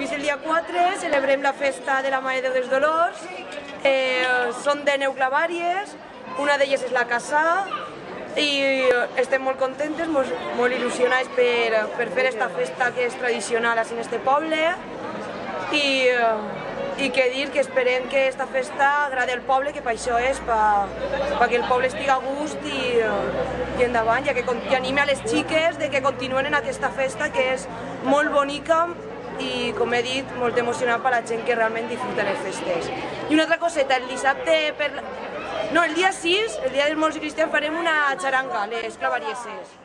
Fins el dia 4 celebrem la festa de la Mare de dels Dolors. Eh, són de neu clavàries, una d'elles és la Cassà, i estem molt contentes, molt, molt il·lusionats per, per fer esta festa que és tradicional en este poble i, i que dir que esperem que esta festa agradi al poble, que per això és, perquè el poble estigui a gust i, i endavant, ja que, que anime a les xiques de que continuen en aquesta festa que és molt bonica i, com he dit, molt emocionant per la gent que realment disfruta les festes. I una altra coseta, el dissabte per, no, el dia 6, el dia dels morts i cristians, farem una xaranga, les clavarieses.